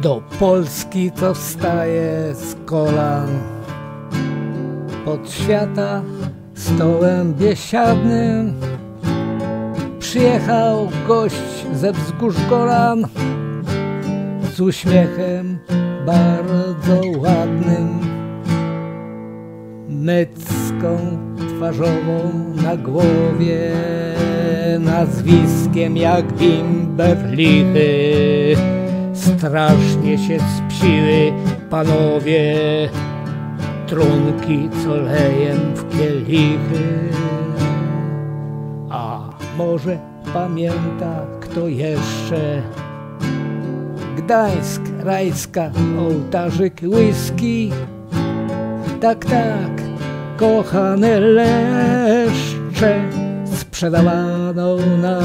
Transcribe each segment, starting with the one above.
do Polski to wstaje z kolan. Pod świata stołem biesiadnym przyjechał gość ze wzgórz Golan z uśmiechem bardzo ładnym, mecką twarzową na głowie, nazwiskiem jak Bimberlichy. Strasznie się spsiły panowie, trunki co lejem w kielichy. A może pamięta kto jeszcze? Gdańsk, rajska, ołtarzyk whisky. Tak, tak, kochane leszcze Sprzedawano na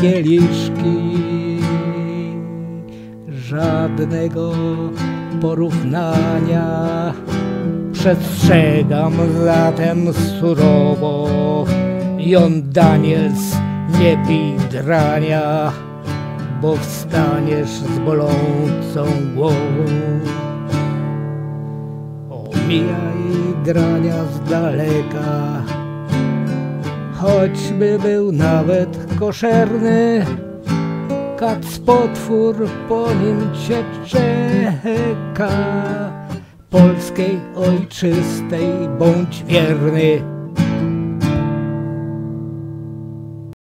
kieliszki Żadnego porównania. Przestrzegam zatem surowo Jon Daniels, nie pij drania Bo wstaniesz z bolącą głową. Omijaj drania z daleka Choćby był nawet koszerny Kac potwór po nim cię czeka. Polskiej ojczystej bądź wierny